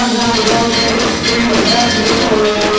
I'm gonna go there, I'm.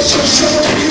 let your soul